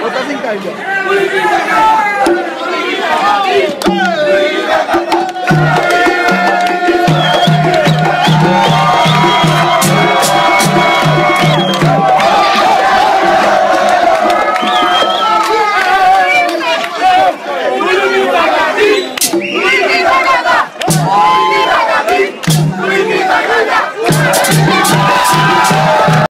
Botas en calle. Yes.